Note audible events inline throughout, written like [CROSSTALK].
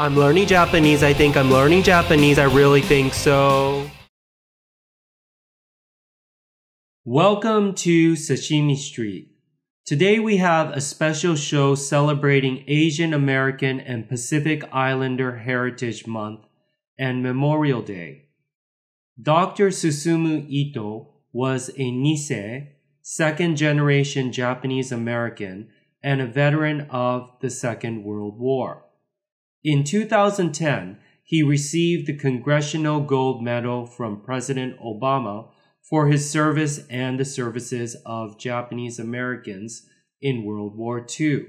I'm learning Japanese. I think I'm learning Japanese. I really think so. Welcome to Sashimi Street. Today we have a special show celebrating Asian American and Pacific Islander Heritage Month and Memorial Day. Dr. Susumu Ito was a Nisei, second generation Japanese American, and a veteran of the Second World War. In 2010, he received the Congressional Gold Medal from President Obama for his service and the services of Japanese Americans in World War II.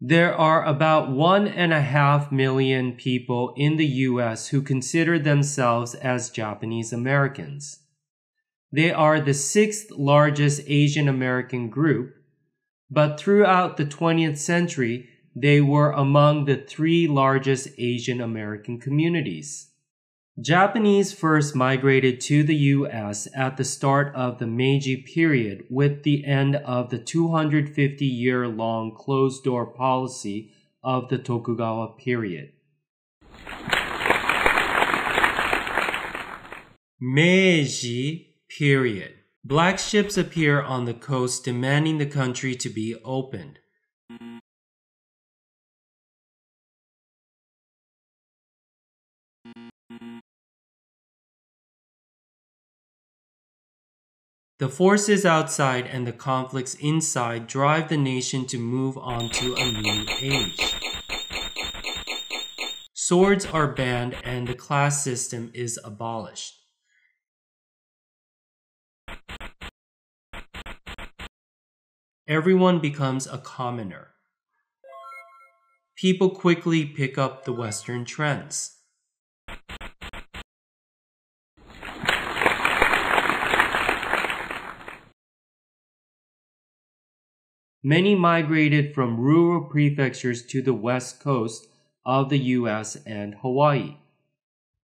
There are about one and a half million people in the US who consider themselves as Japanese Americans. They are the sixth largest Asian American group, but throughout the 20th century, they were among the three largest Asian American communities. Japanese first migrated to the US at the start of the Meiji period with the end of the 250 year long closed door policy of the Tokugawa period. Meiji period. Black ships appear on the coast demanding the country to be opened. The forces outside and the conflicts inside drive the nation to move on to a new age. Swords are banned and the class system is abolished. Everyone becomes a commoner. People quickly pick up the Western trends. Many migrated from rural prefectures to the west coast of the US and Hawaii.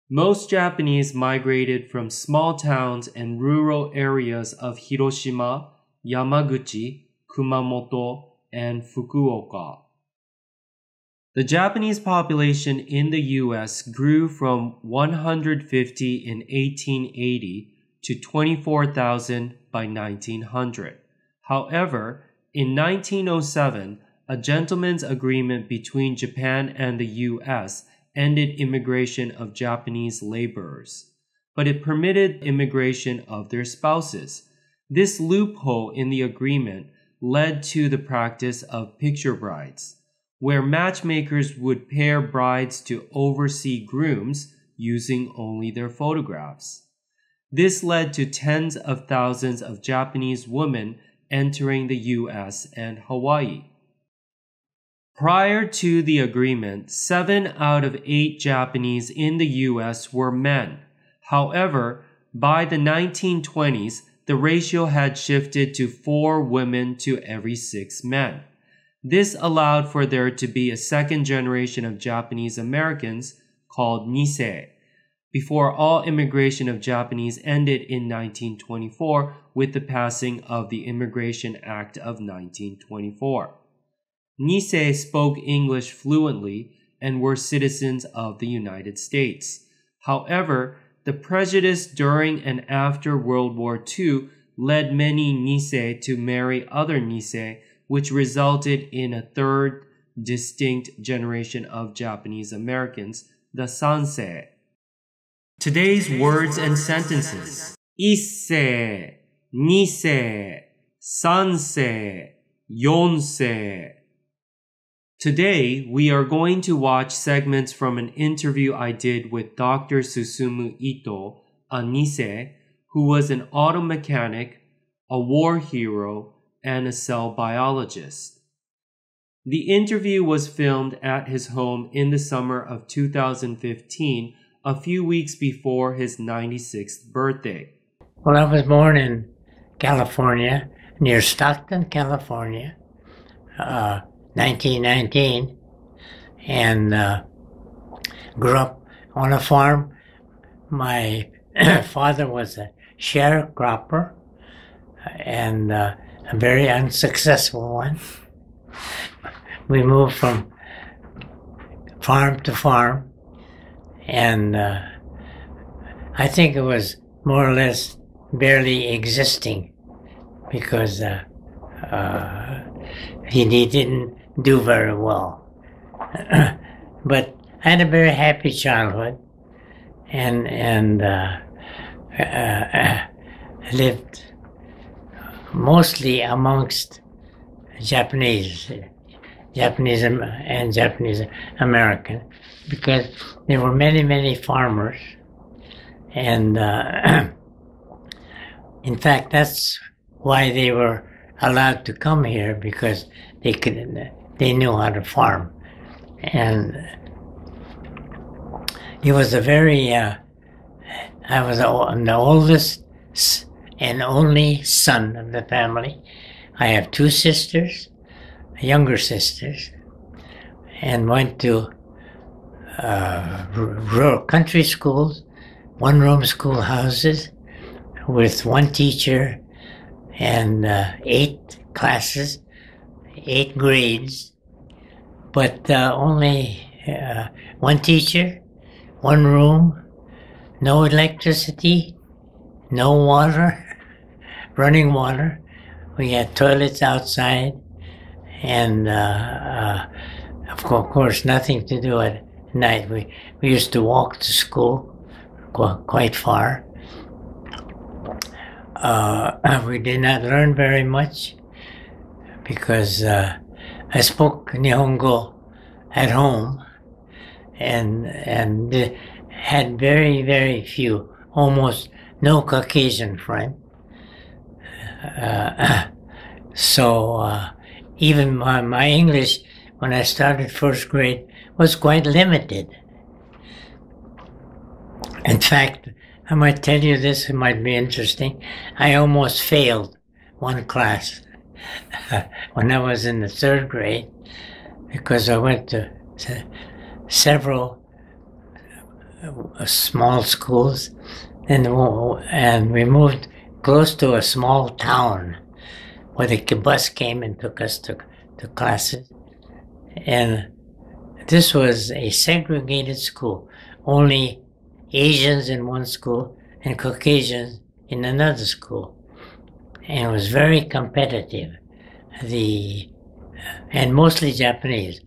Most Japanese migrated from small towns and rural areas of Hiroshima, Yamaguchi, Kumamoto, and Fukuoka. The Japanese population in the US grew from 150 in 1880 to 24,000 by 1900. However, in 1907, a gentleman's agreement between Japan and the US ended immigration of Japanese laborers, but it permitted immigration of their spouses. This loophole in the agreement led to the practice of picture brides, where matchmakers would pair brides to oversee grooms using only their photographs. This led to tens of thousands of Japanese women entering the US and Hawaii. Prior to the agreement, seven out of eight Japanese in the US were men. However, by the 1920s, the ratio had shifted to four women to every six men. This allowed for there to be a second generation of Japanese Americans called Nisei, before all immigration of Japanese ended in 1924 with the passing of the Immigration Act of 1924. Nisei spoke English fluently and were citizens of the United States. However, the prejudice during and after World War II led many Nisei to marry other Nisei, which resulted in a third distinct generation of Japanese Americans, the Sansei. Today's words and sentences. Issei, Nisei, Sansei, Yonsei. Today, we are going to watch segments from an interview I did with Dr. Susumu Ito, a Nisei, who was an auto mechanic, a war hero, and a cell biologist. The interview was filmed at his home in the summer of 2015 a few weeks before his 96th birthday. Well, I was born in California, near Stockton, California, uh, 1919, and uh, grew up on a farm. My [CLEARS THROAT] father was a sharecropper and uh, a very unsuccessful one. We moved from farm to farm, and uh, I think it was more or less barely existing because uh, uh, he, he didn't do very well. [CLEARS THROAT] but I had a very happy childhood, and and uh, uh, lived mostly amongst Japanese, Japanese and Japanese American, because there were many many farmers, and uh, [CLEARS THROAT] in fact that's why they were allowed to come here because they could they knew how to farm, and he was a very uh, I was the oldest and only son of the family. I have two sisters, younger sisters, and went to uh, rural country schools, one room schoolhouses with one teacher and uh, eight classes, eight grades, but uh, only uh, one teacher, one room, no electricity, no water, [LAUGHS] running water. We had toilets outside, and uh, uh, of course, nothing to do at night. We, we used to walk to school quite far. Uh, [CLEARS THROAT] we did not learn very much because uh, I spoke Nihongo at home and and had very very few, almost no Caucasian friend. Uh, [CLEARS THROAT] so uh, even my, my English when I started first grade was quite limited. In fact, I might tell you this, it might be interesting. I almost failed one class [LAUGHS] when I was in the third grade because I went to several uh, small schools and, and we moved close to a small town where the bus came and took us to, to classes. And this was a segregated school. Only Asians in one school and Caucasians in another school. And it was very competitive. The, and mostly Japanese,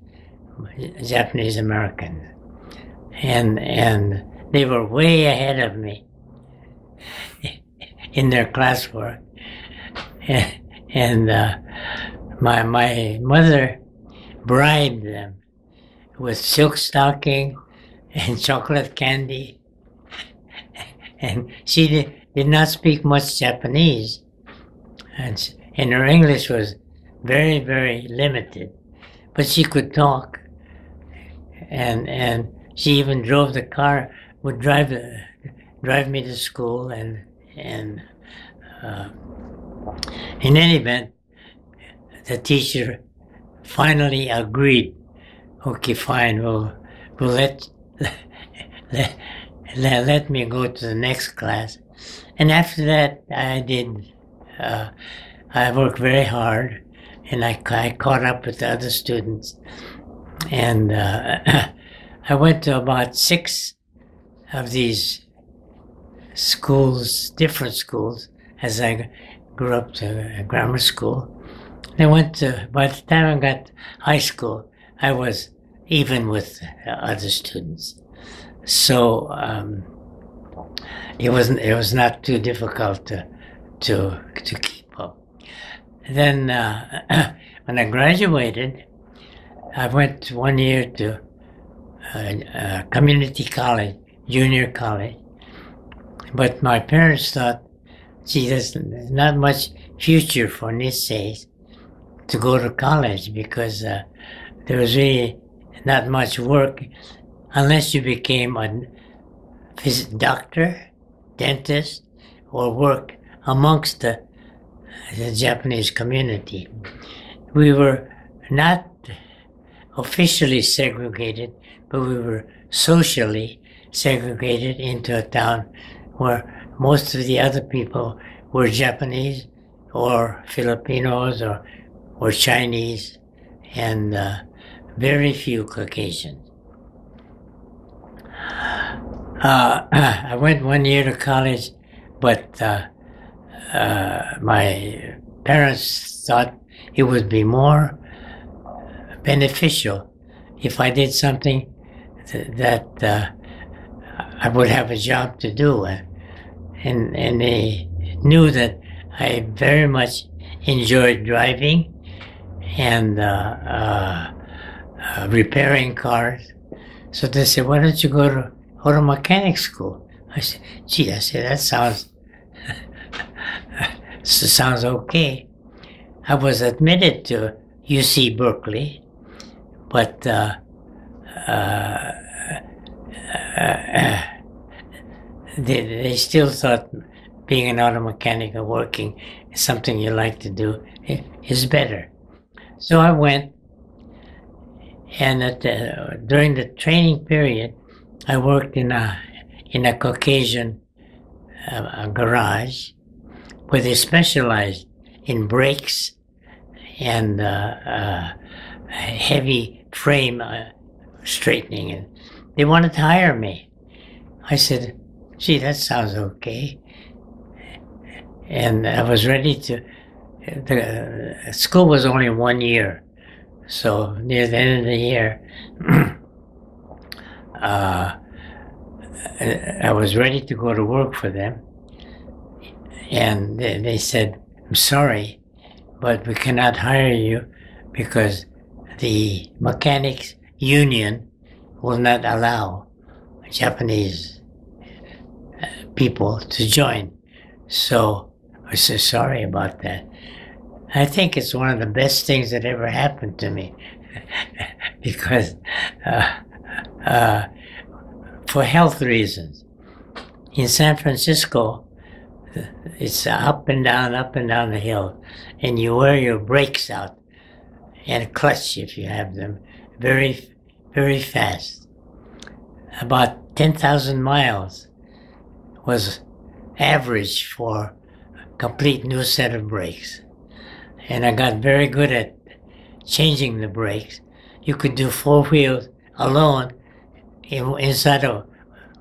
Japanese Americans. And, and they were way ahead of me [LAUGHS] in their classwork. [LAUGHS] uh, my, my mother bribed them with silk stocking and chocolate candy. And she did, did not speak much Japanese. And, and her English was very, very limited. But she could talk. And, and she even drove the car, would drive drive me to school and and uh, in any event the teacher finally agreed. Okay fine we'll, we'll [LAUGHS] let, let, let, me go to the next class. And after that i did uh, i worked very hard and I, I caught up with the other students. And uh, [COUGHS] i went to about six of these schools, different schools, as I grew up to grammar school. I went to, by the time I got high school, I was even with other students. So um, it wasn't. It was not too difficult to to to keep up. Then uh, [CLEARS THROAT] when I graduated, I went one year to community college, junior college, but my parents thought, there's not much future for Niseis to go to college because uh, there was really not much work unless you became a doctor, dentist, or work amongst the, the Japanese community. We were not officially segregated, but we were socially segregated into a town where most of the other people were Japanese or Filipinos or, or Chinese and uh, very few Caucasians. Uh, [CLEARS THROAT] I went one year to college, but uh, uh, my parents thought it would be more beneficial if I did something th- that uh, I would have a job to do. And, and they knew that I very much enjoyed driving and uh, uh, uh, repairing cars. So they said, why don't you go to auto mechanic school? I said, gee, I said, that sounds, [LAUGHS] sounds okay. I was admitted to UC Berkeley, but uh, uh, uh, they, they still thought being an auto mechanic or working is something you like to do is better. So I went, and at the, during the training period, I worked in a in a Caucasian uh, garage where they specialized in brakes and uh, uh, heavy frame uh, straightening. And they wanted to hire me. I said, gee, that sounds okay. And I was ready to, the school was only one year. So near the end of the year, [CLEARS THROAT] uh, I was ready to go to work for them. And they said, I'm sorry, but we cannot hire you because the mechanics union will not allow Japanese people to join. So I said, sorry about that. I think it's one of the best things that ever happened to me [LAUGHS] because uh, uh, for health reasons. In San Francisco, it's up and down, up and down the hill, and you wear your brakes out and clutch if you have them very, very fast. About 10,000 miles was average for a complete new set of brakes. And I got very good at changing the brakes. You could do four wheels alone inside of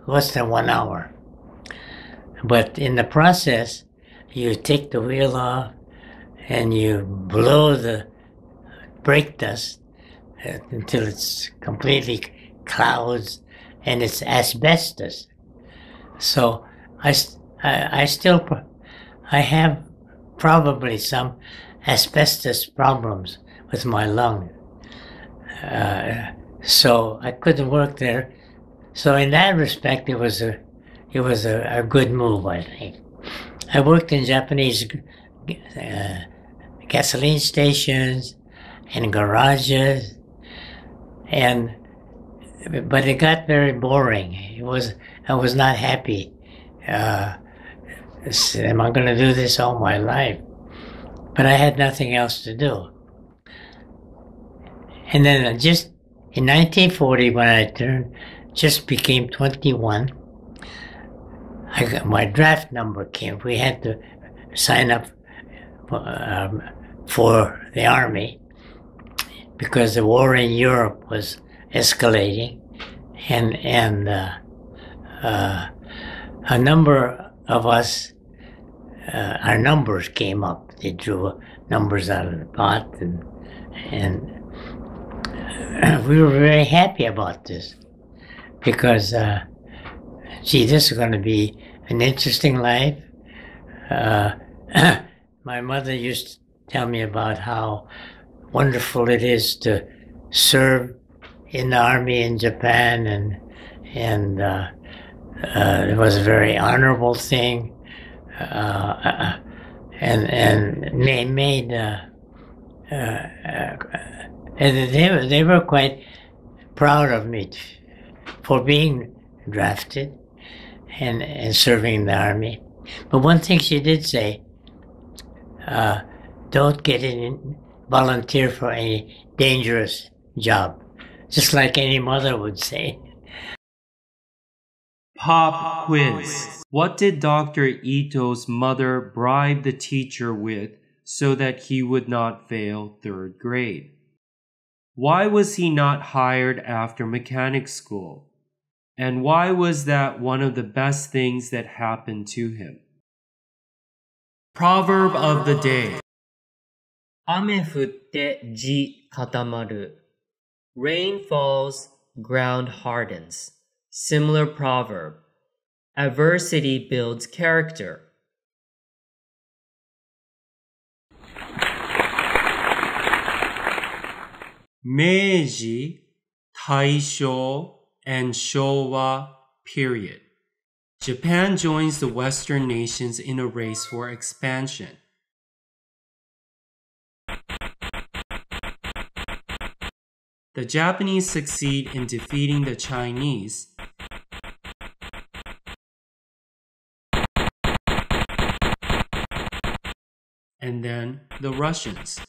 less than one hour. But in the process, you take the wheel off and you blow the brake dust uh, until it's completely clouds and it's asbestos. So I, I, I still, I have probably some asbestos problems with my lung. Uh, so I couldn't work there. So in that respect, it was a it was a, a good move, I think. I worked in Japanese uh, gasoline stations and garages, and but it got very boring. It was I was not happy. Uh, am I going to do this all my life? But I had nothing else to do. And then just in 1940, when I turned, just became 21, I got, my draft number came. We had to sign up um, for the army because the war in Europe was escalating, and and uh, uh, a number of us, uh, our numbers came up. They drew numbers out of the pot, and and [CLEARS THROAT] we were very happy about this because uh, gee, this is going to be an interesting life. Uh, [CLEARS THROAT] my mother used to tell me about how wonderful it is to serve in the army in Japan, and and uh, uh, it was a very honorable thing, uh, and and they made. Uh, uh, and they, they were quite proud of me for being drafted and, and serving in the army. But one thing she did say, uh, don't get in, volunteer for any dangerous job, just like any mother would say. Pop quiz. What did Dr. Ito's mother bribe the teacher with so that he would not fail third grade? Why was he not hired after mechanic school? And why was that one of the best things that happened to him? Proverb of the day 雨降って地固まる Rain falls, ground hardens. Similar proverb Adversity builds character. Meiji, Taisho, and Showa period. Japan joins the Western nations in a race for expansion. The Japanese succeed in defeating the Chinese And then the Russians.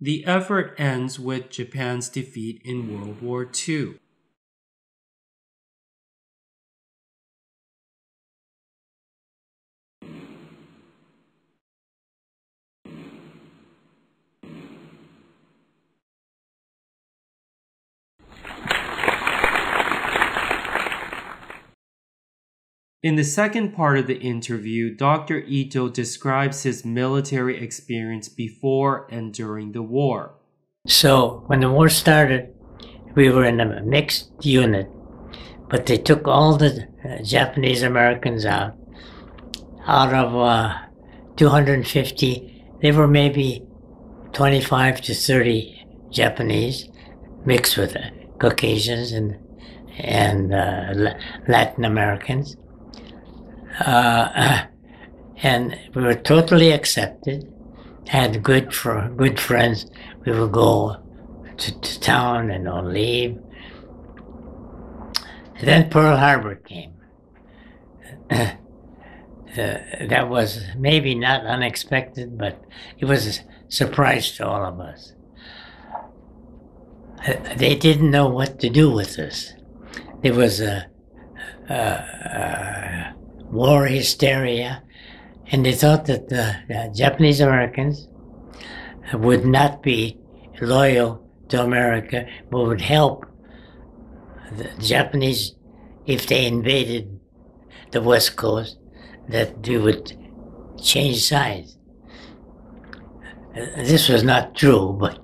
The effort ends with Japan's defeat in World War II. In the second part of the interview, Dr. Ito describes his military experience before and during the war. So, when the war started, we were in a mixed unit, but they took all the uh, Japanese Americans out. Out of uh, 250, there were maybe 25 to 30 Japanese mixed with Caucasians and and uh, Latin Americans uh, [CLEARS THROAT] and we were totally accepted. Had good for good friends. We would go to, to town and on leave. And then Pearl Harbor came. [CLEARS THROAT] Uh, that was maybe not unexpected, but it was a surprise to all of us. Uh, they didn't know what to do with us. There was a, a, a war hysteria, and they thought that the Japanese Americans would not be loyal to America, but would help the Japanese if they invaded the West Coast, that they would change sides. This was not true, but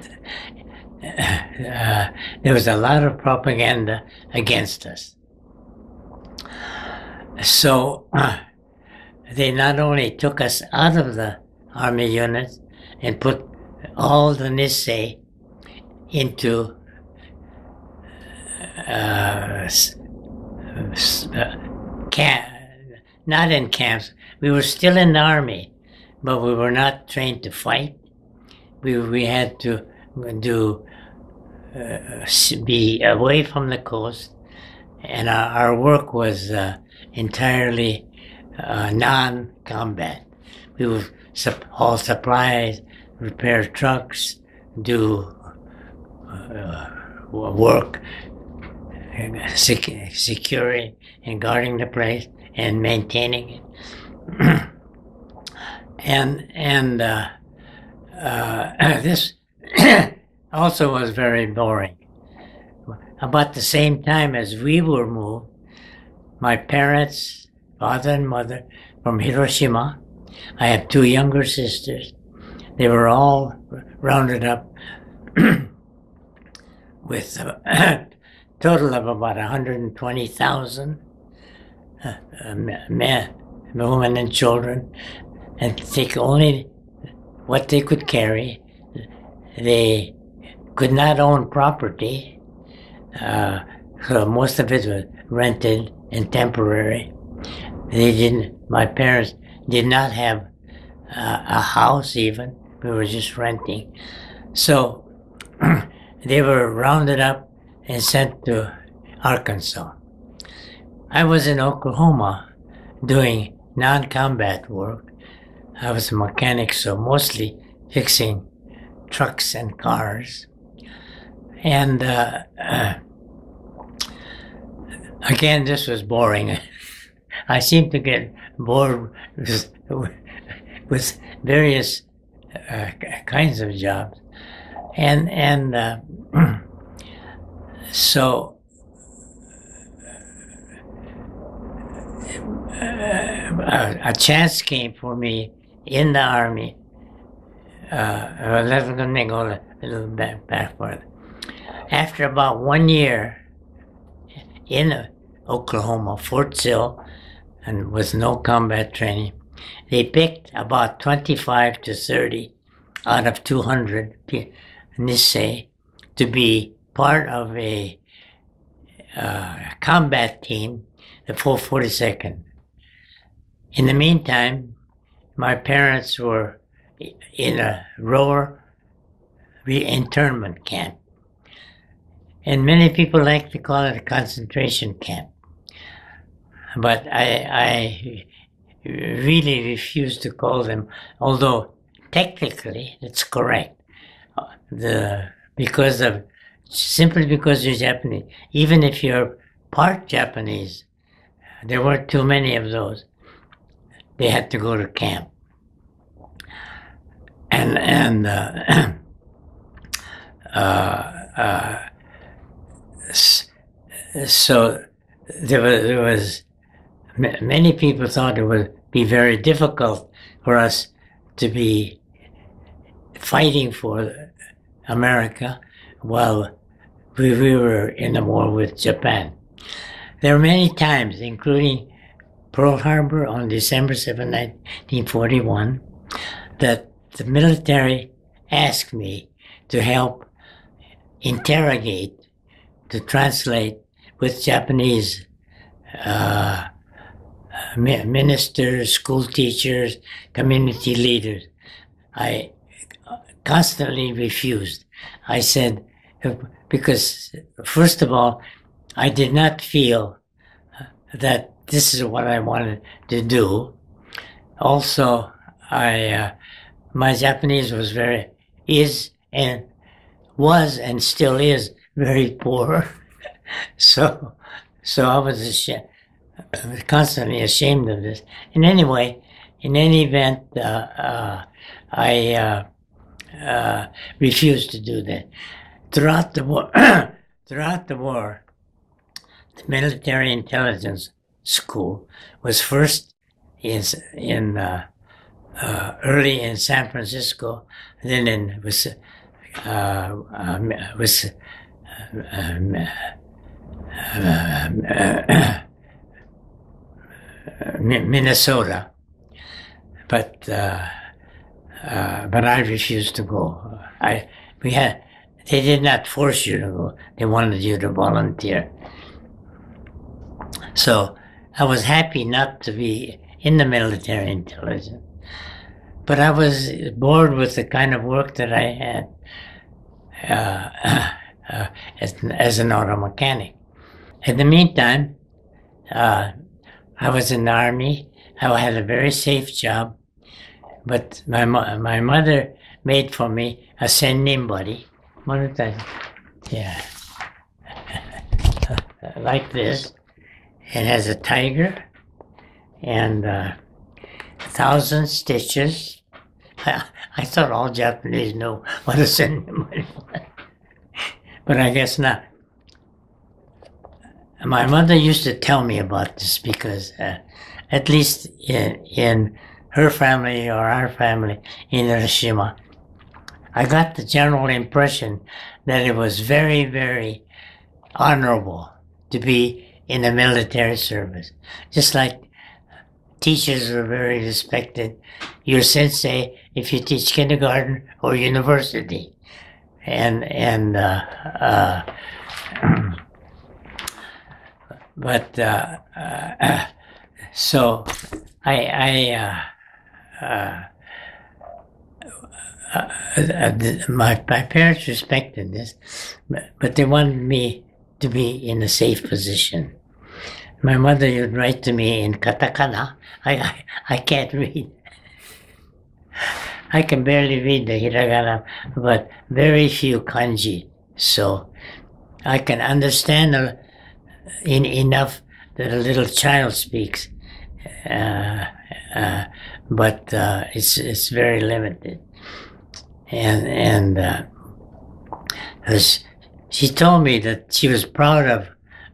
[LAUGHS] uh, there was a lot of propaganda against us. So uh, [CLEARS THROAT] they not only took us out of the army units and put all the Nisei into uh, uh, camp, not in camps. We were still in the army, but we were not trained to fight. We we had to do uh, be away from the coast, and our, our work was uh, entirely uh, non-combat. We would haul supplies, repair trucks, do uh, work, sec- securing and guarding the place and maintaining it. [CLEARS THROAT] and and uh, uh, [CLEARS THROAT] this [CLEARS THROAT] also was very boring. About the same time as we were moved, my parents, father and mother, from Hiroshima. I have two younger sisters. They were all rounded up [CLEARS THROAT] with a [CLEARS THROAT] total of about 120,000 uh, uh men, women, and children, and take only what they could carry. They could not own property, uh, so most of it was rented and temporary. They didn't, my parents did not have uh, a house even. We were just renting. So [CLEARS THROAT] they were rounded up and sent to Arkansas. I was in Oklahoma doing non-combat work. I was a mechanic, so mostly fixing trucks and cars. And uh, uh, [CLEARS THROAT] [LAUGHS] Again, this was boring. [LAUGHS] I seem to get bored with, [LAUGHS] with various uh, kinds of jobs, and and uh, [CLEARS THROAT] so uh, a chance came for me in the army. Uh, let me go a little back backward. After about one year in Oklahoma, Fort Sill, and with no combat training, they picked about 25 to 30 out of 200 Nisei to be part of a uh, combat team, the 442nd. In the meantime, my parents were in a Rohwer reinternment camp. And many people like to call it a concentration camp. But I, I really refuse to call them, although technically it's correct. The, because of, simply because you're Japanese, even if you're part Japanese, there weren't too many of those. They had to go to camp. And, and, uh, [CLEARS THROAT] uh, uh, so there was, there was many people thought it would be very difficult for us to be fighting for America while we, we were in a war with Japan. There are many times, including Pearl Harbor on December 7, 1941, that the military asked me to help interrogate, to translate with Japanese uh, ministers, school teachers, community leaders. I constantly refused. I said, because first of all, I did not feel that this is what I wanted to do. Also, I, uh, my Japanese was very, is and was and still is very poor. [LAUGHS] so, so I was ashamed, constantly ashamed of this. And anyway, in any event, uh, uh, I uh, uh, refused to do that. Throughout the war, [CLEARS THROAT] throughout the war, the military intelligence school was first in in uh, uh, early in San Francisco, then in was was Minnesota, but uh, uh, but I refused to go. I we had they did not force you to go; they wanted you to volunteer. So I was happy not to be in the military intelligence, but I was bored with the kind of work that I had uh, [COUGHS] uh, as, as an auto mechanic. In the meantime, uh, I was in the army. I had a very safe job, but my my mother made for me a senninbari. Yeah, [LAUGHS] like this. It has a tiger and uh, a thousand stitches. I, [LAUGHS] I thought all Japanese know what a senninbari was, [LAUGHS] but I guess not. My mother used to tell me about this because, uh, at least in, in her family or our family in Hiroshima, I got the general impression that it was very, very honorable to be in the military service. Just like teachers were very respected. Your sensei, if you teach kindergarten or university. And, and, uh, uh, but uh, uh, [CLEARS THROAT] so I, I uh, uh, uh my my parents respected this, but, but they wanted me to be in a safe position. My mother would write to me in katakana. I I, I can't read. I can barely read the hiragana, but very few kanji. So I can understand a, in enough that a little child speaks. Uh, uh, but uh, it's it's very limited. And and uh, as she told me that she was proud of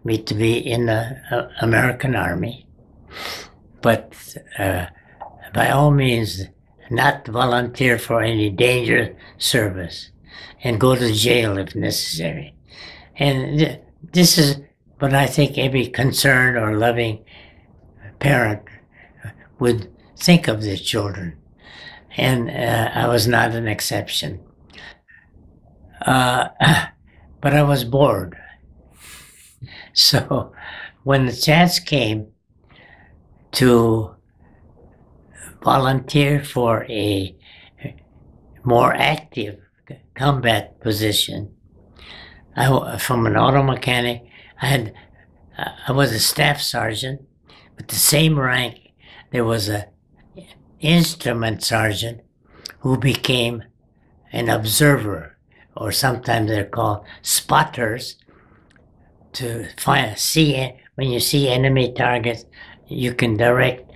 me to be in the uh, American Army, but uh, by all means not volunteer for any danger service and go to jail if necessary. And th- this is what I think every concerned or loving parent would think of their children. And uh, I was not an exception. Uh, [COUGHS] but I was bored. [LAUGHS] So when the chance came to volunteer for a more active combat position. I, from an auto mechanic, I had, I was a staff sergeant, but the same rank, there was a instrument sergeant who became an observer, or sometimes they're called spotters, to find see when you see enemy targets, you can direct.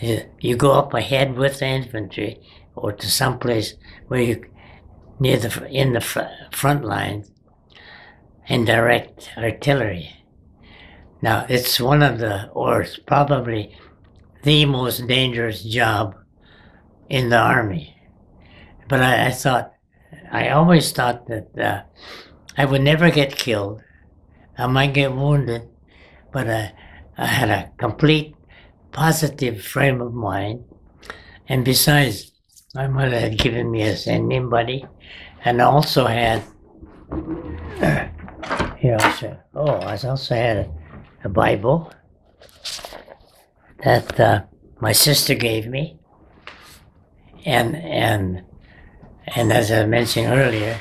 You go up ahead with the infantry, or to some place where you near the in the front lines and direct artillery. Now it's one of the, or it's probably the most dangerous job in the army. But I, I thought, I always thought that uh, I would never get killed. I might get wounded, but I, I had a complete positive frame of mind. And besides, my mother had given me a senninbari and also had, uh, [CLEARS THROAT] you oh, I also had a, a Bible that uh, my sister gave me. And, and, and as I mentioned earlier,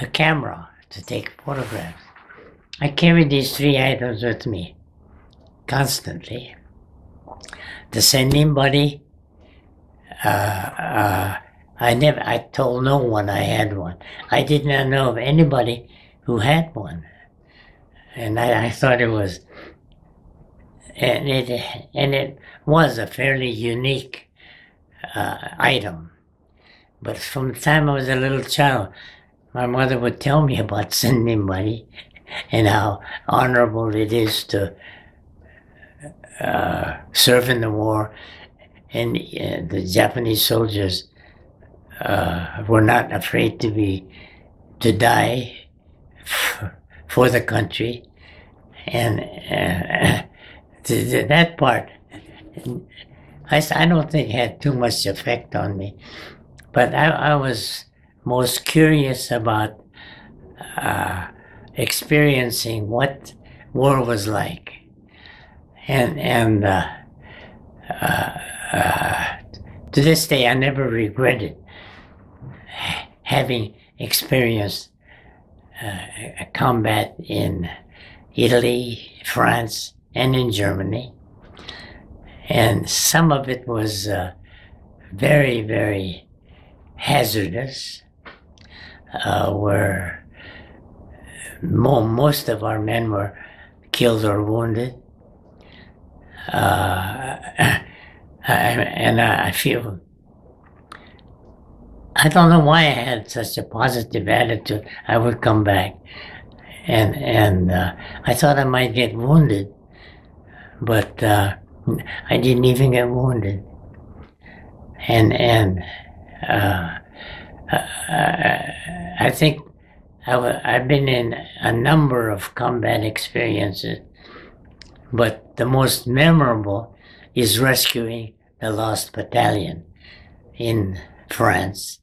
a camera to take photographs. I carried these three items with me constantly. The senninbari, uh, uh, I never, I told no one I had one. I did not know of anybody who had one. And I, I thought it was, and it, and it was a fairly unique uh, item. But from the time I was a little child, my mother would tell me about [LAUGHS] senninbari and how honorable it is to uh, serve in the war. And uh, the Japanese soldiers uh, were not afraid to be to die for the country, and uh, that part I, I don't think had too much effect on me, but I, I was most curious about uh, experiencing what war was like, and and uh, uh, uh to this day I never regretted having experienced uh, combat in Italy, France, and in Germany. And some of it was uh, very, very hazardous, uh, where mo- most of our men were killed or wounded. Uh, [COUGHS] and I feel I don't know why I had such a positive attitude. I would come back, and and uh, I thought I might get wounded, but uh, I didn't even get wounded. And and uh, uh I think i w- I've been in a number of combat experiences, but the most memorable is rescuing the lost battalion in France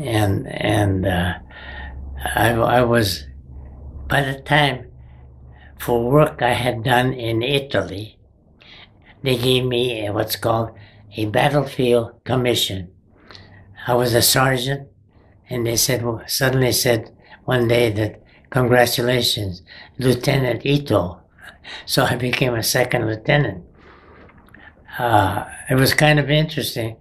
and and uh, I, I was by the time for work I had done in Italy, they gave me what's called a battlefield commission. I was a sergeant, and they said suddenly said one day that congratulations, Lieutenant Ito. [LAUGHS] So I became a second lieutenant. Uh, it was kind of interesting.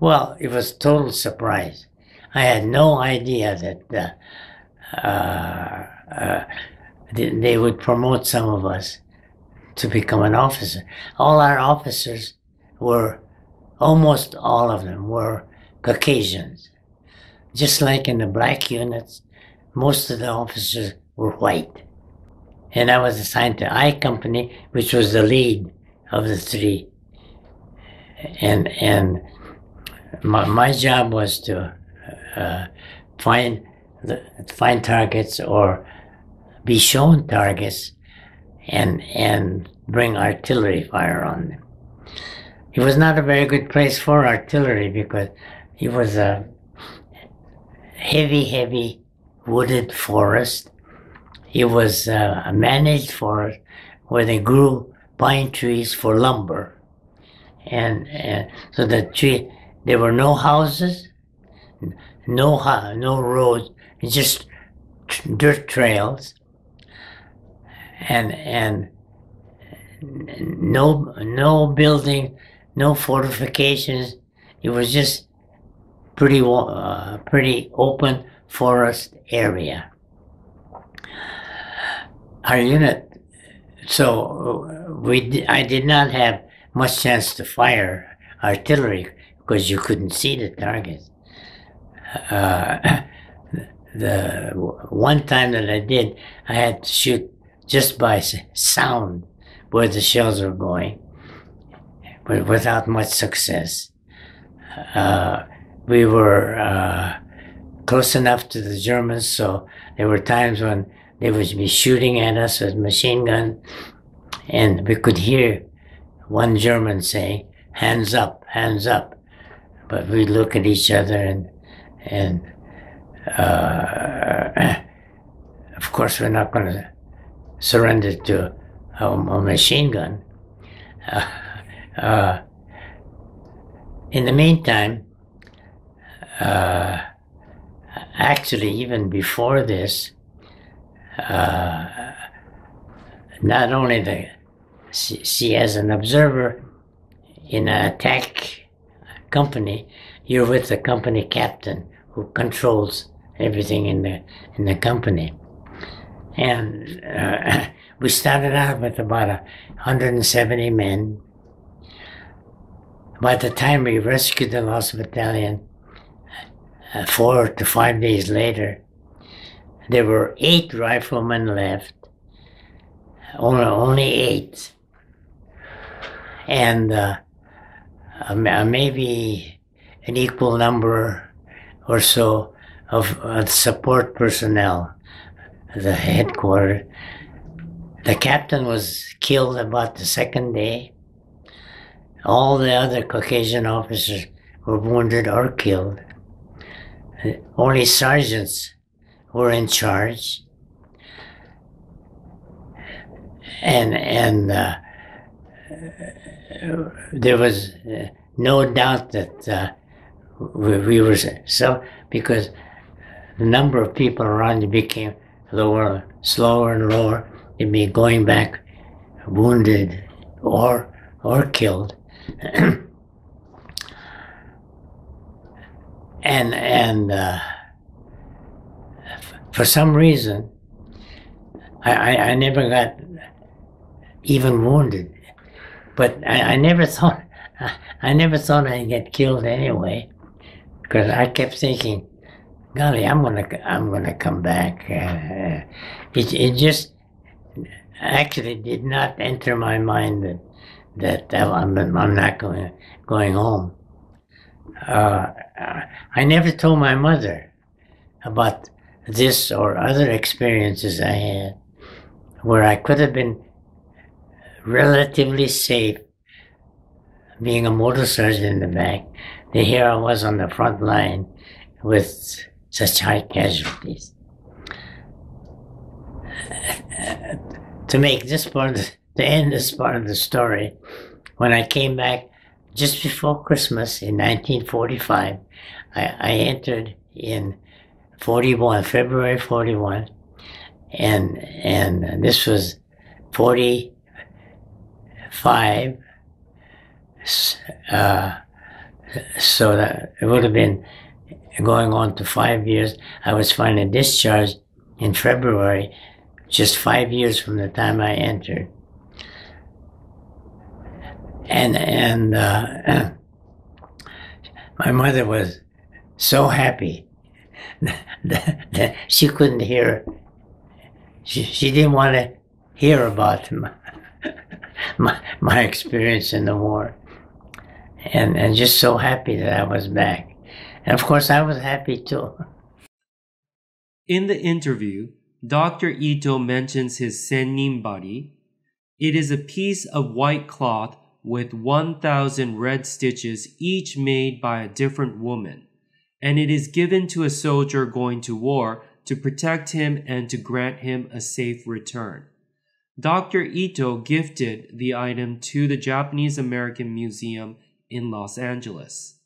Well, it was total surprise. I had no idea that uh, uh, uh they would promote some of us to become an officer. All our officers were almost all of them were Caucasians. Just like in the black units, most of the officers were white. And I was assigned to I Company, which was the lead of the three. And, and my, my job was to uh, find, the, find targets or be shown targets and, and bring artillery fire on them. It was not a very good place for artillery because it was a heavy, heavy wooded forest. It was uh, a managed forest where they grew pine trees for lumber. And, and so the tree, there were no houses, no, no roads, just dirt trails. And, and no, no building, no fortifications. It was just pretty, uh, pretty open forest area. Our unit, so we, I did not have much chance to fire artillery because you couldn't see the targets. Uh, [COUGHS] the one time that I did, I had to shoot just by sound where the shells were going, but without much success. Uh, we were uh, close enough to the Germans, so there were times when they would be shooting at us with machine gun, and we could hear one German saying, "Hands up, hands up," but we look at each other and and uh, [CLEARS THROAT] of course we're not going to surrender to a, a machine gun. Uh, uh, in the meantime, uh, actually, even before this, uh, not only the see as an observer in an attack company, you're with the company captain who controls everything in the in the company, and uh, [CLEARS THROAT] we started out with about 170 men. By the time we rescued the lost battalion, uh, four to five days later, there were eight riflemen left. Only, only eight. And uh, maybe an equal number or so of uh, support personnel, the headquarters. The captain was killed about the second day. All the other Caucasian officers were wounded or killed. Only sergeants were in charge. And, and uh, there was uh, no doubt that uh, we, we, were so, because the number of people around you became lower, slower and lower. Be going back wounded or, or killed. [CLEARS THROAT] and and uh, for some reason, I, I, I, never got even wounded, but I, I never [LAUGHS] thought I never thought I'd get killed anyway, because I kept thinking, golly, I'm gonna I'm gonna come back. Uh, it it just actually did not enter my mind that that, that I'm, I'm not going going home uh, I never told my mother about this or other experiences I had where I could have been relatively safe being a motor sergeant in the back. And here I was on the front line with such high casualties. to make this part, of, to end this part of the story, when I came back just before Christmas in 1945, I, I entered in 41, February 41, and and this was 45. Uh, so that it would have been going on to five years. I was finally discharged in February, just five years from the time I entered and and uh, [CLEARS THROAT] my mother was so happy [LAUGHS] that, she couldn't hear. She, she didn't want to hear about my, [LAUGHS] my, my experience in the war. And, and just so happy that I was back. And of course, I was happy too. In the interview, Dr. Ito mentions his senninbari. It is a piece of white cloth with 1,000 red stitches, each made by a different woman, and it is given to a soldier going to war to protect him and to grant him a safe return. Dr. Ito gifted the item to the Japanese American Museum in Los Angeles.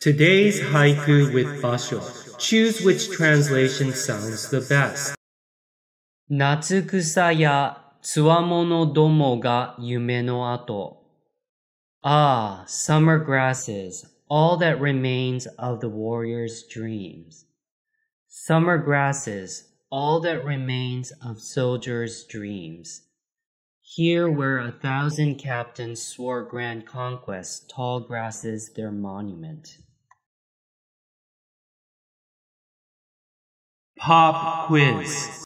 Today's haiku with basho. Choose which translation sounds the best. 夏草やつわものどもが夢の後。Ah, summer grasses, all that remains of the warrior's dreams. Summer grasses, all that remains of soldiers' dreams. Here where a thousand captains swore grand conquest, tall grasses their monument. Pop quiz.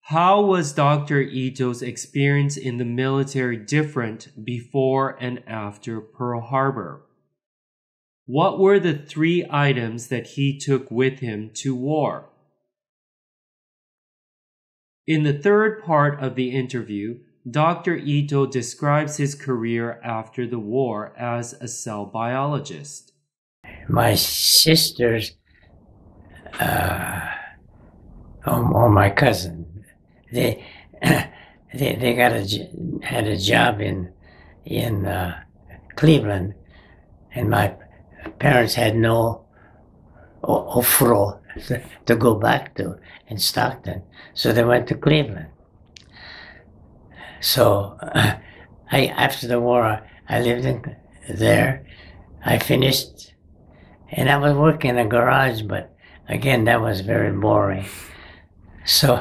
How was Dr. Ito's experience in the military different before and after Pearl Harbor? What were the three items that he took with him to war? In the third part of the interview, Dr. Ito describes his career after the war as a cell biologist. My sisters, uh, or, my cousin, they, [CLEARS THROAT] they, they got a, had a job in, in uh, Cleveland, and my parents had no ofro to go back to in Stockton. So they went to Cleveland. So uh, [LAUGHS] I, after the war, I lived in there. I finished, and I was working in a garage, but again, that was very boring. [LAUGHS] So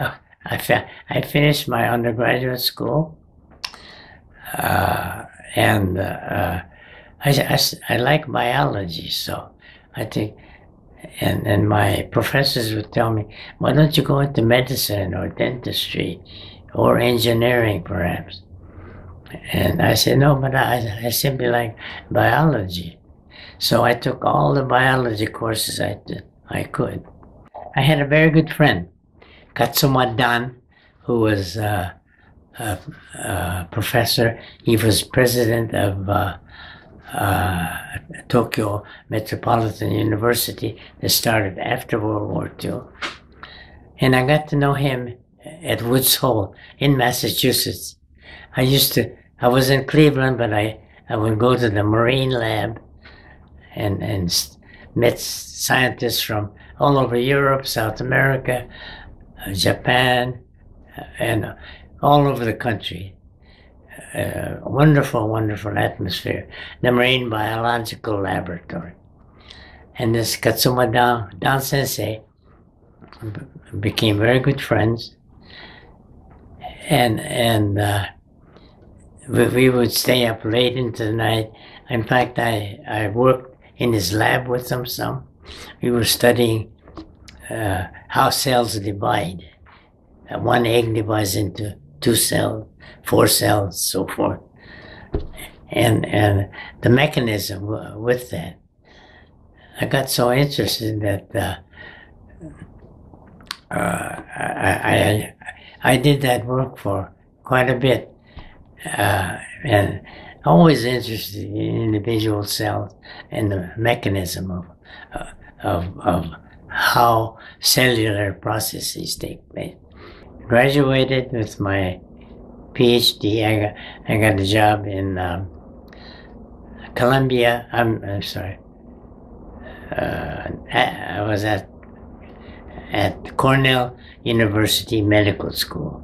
uh, [LAUGHS] I, fa- I finished my undergraduate school, uh, and uh, I, I, I like biology, so I think and and my professors would tell me, why don't you go into medicine or dentistry or engineering perhaps? And I said, no, but I, I simply like biology. So I took all the biology courses I, did, I could. I had a very good friend, Katsuma Dan, who was uh, a, a, professor. He was president of uh, uh, Tokyo Metropolitan University that started after World War II. And I got to know him at Woods Hole in Massachusetts. I used to, I was in Cleveland, but I, I would go to the Marine Lab and, and met scientists from all over Europe, South America, uh, Japan, uh, and all over the country uh, wonderful, wonderful atmosphere, the Marine Biological Laboratory. And this Katsuma Dan, Dan Sensei became very good friends. And, and uh, we, we would stay up late into the night. In fact, I, I worked in his lab with him some. We were studying uh, how cells divide. Uh, one egg divides into two cells four cells, so forth. And, and the mechanism with that. I got so interested that uh, uh, I, I, I did that work for quite a bit. Uh, and always interested in individual cells and the mechanism of, uh, of, of how cellular processes take place. Graduated with my PhD. I got, I got a job in um, Columbia. I'm, I'm sorry. Uh, I was at at Cornell University Medical School.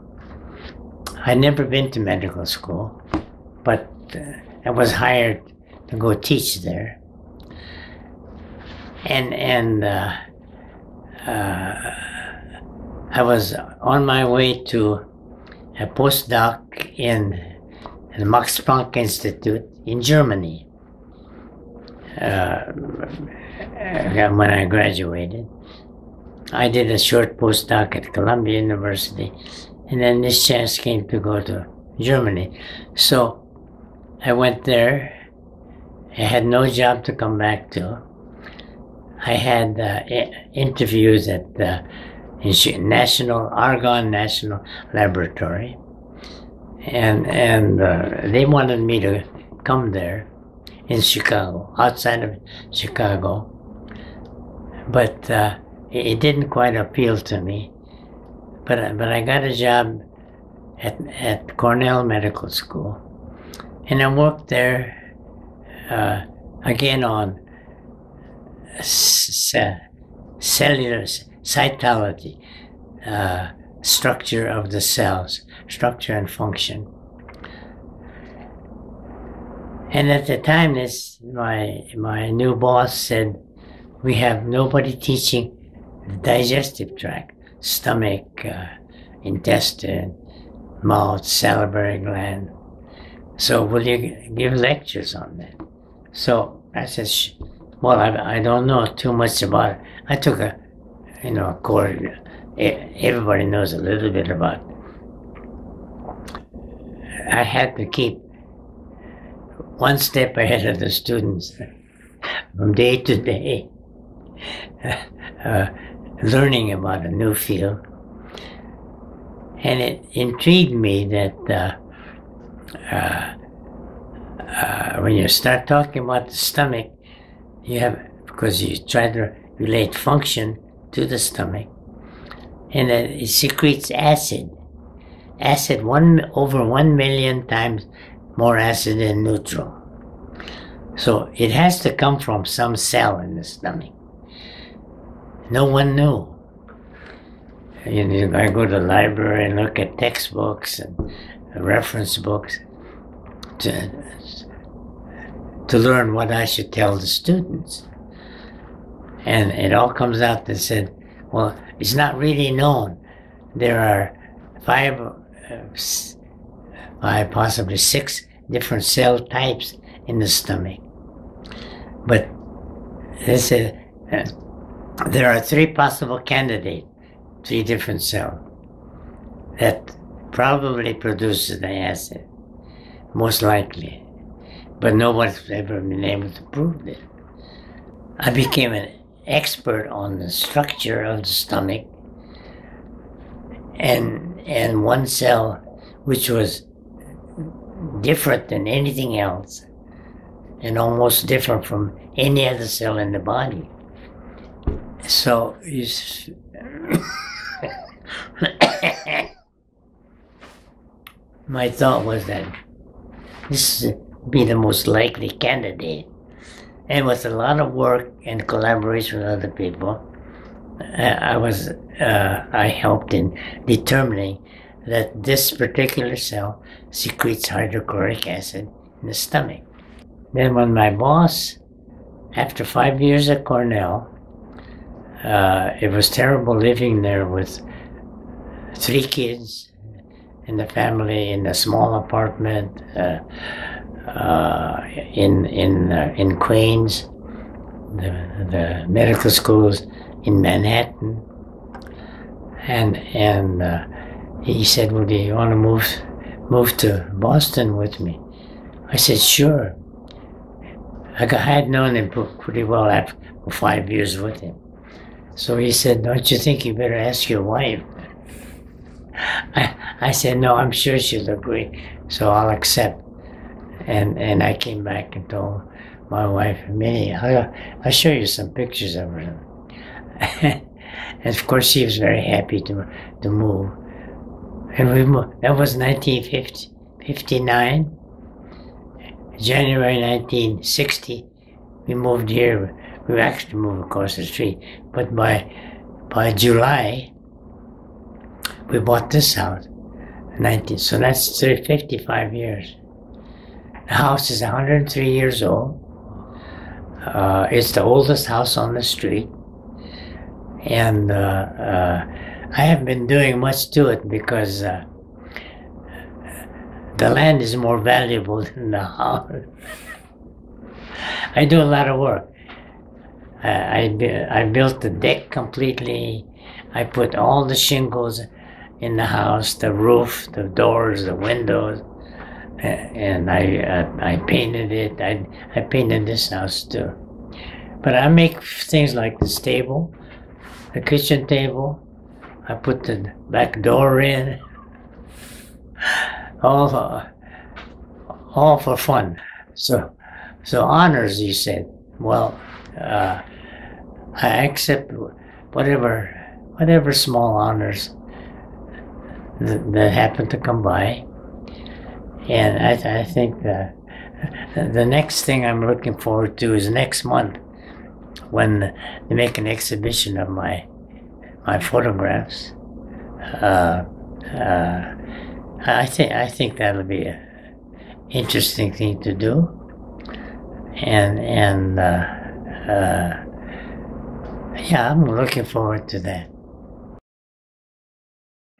I'd never been to medical school, but uh, I was hired to go teach there. And and uh, uh, I was on my way to a postdoc in the Max Planck Institute in Germany. uh, when I graduated. I did a short postdoc at Columbia University, and then this chance came to go to Germany. So I went there. I had no job to come back to. I had uh, interviews at the National Argonne National Laboratory, and and uh, they wanted me to come there in Chicago, outside of Chicago. But uh, it didn't quite appeal to me. But but I got a job at at Cornell Medical School, and I worked there uh, again on cellular cytology, uh, structure of the cells, structure and function. And at the time, this my my new boss said, "We have nobody teaching digestive tract, stomach, uh, intestine, mouth, salivary gland. So will you give lectures on that?" So I said, "Well, I, I don't know too much about it. I took a, you know, a course. Everybody knows a little bit about." It. I had to keep one step ahead of the students [LAUGHS] from day to day, [LAUGHS] uh, learning about a new field. And it intrigued me that uh, uh, uh, when you start talking about the stomach, you have, because you try to relate function to the stomach, and it secretes acid. Acid one over one million times more acid than neutral. So it has to come from some cell in the stomach. No one knew. You know, I go to the library and look at textbooks and reference books to, to learn what I should tell the students. And it all comes out that said, well, it's not really known. There are five, uh, five, possibly six different cell types in the stomach. But is, uh, there are three possible candidates, three different cells that probably produces the acid, most likely. But nobody's ever been able to prove it. I became an expert on the structure of the stomach and and one cell which was different than anything else and almost different from any other cell in the body. So my thought was that this would be the most likely candidate. And with a lot of work and collaboration with other people, I was uh, I helped in determining that this particular cell secretes hydrochloric acid in the stomach. Then, when my boss, after five years at Cornell, uh, it was terrible living there with three kids in the family in a small apartment uh, uh, in in uh, in Queens, the the medical schools in Manhattan, and and uh, he said, "Well, you want to move move to Boston with me?" I said, "Sure." I had known him pretty well after five years with him. So he said, Don't you think you better ask your wife? I, I said, No, I'm sure she'll agree. So I'll accept. And and I came back and told my wife, Minnie, I'll, I'll show you some pictures of her. [LAUGHS] and of course, she was very happy to, to move. And we moved. That was 1959. January 1960, we moved here. We actually moved across the street, but by by July, we bought this house. 19, so that's 30, 55 years. The house is 103 years old. Uh, it's the oldest house on the street, and uh, uh, I haven't been doing much to it because uh, the land is more valuable [LAUGHS] than the house. I do a lot of work. Uh, I, I built the deck completely. I put all the shingles in the house, the roof, the doors, the windows, and I uh, I painted it. I I painted this house too. But I make things like this table, the kitchen table. I put the back door in. [SIGHS] All for, all for fun. So so honors, you said. Well, uh, I accept whatever whatever small honors that, that happen to come by. And I, th- I think the, the next thing I'm looking forward to is next month when they make an exhibition of my my photographs. Uh, uh, I think I think that'll be an interesting thing to do, and and uh, uh yeah, I'm looking forward to that.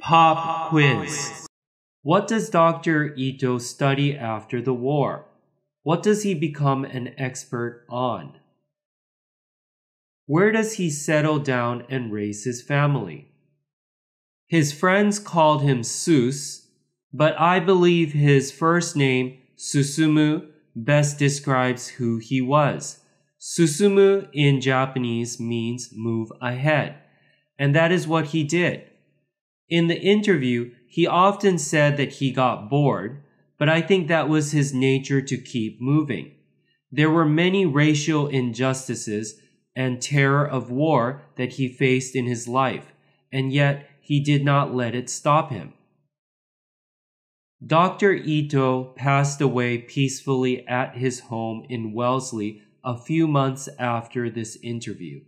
Pop quiz. What does Dr. Ito study after the war? What does he become an expert on? Where does he settle down and raise his family? His friends called him Sus, but I believe his first name, Susumu, best describes who he was. Susumu in Japanese means move ahead, and that is what he did. In the interview, he often said that he got bored, but I think that was his nature to keep moving. There were many racial injustices and terror of war that he faced in his life, and yet he did not let it stop him. Dr. Ito passed away peacefully at his home in Wellesley a few months after this interview.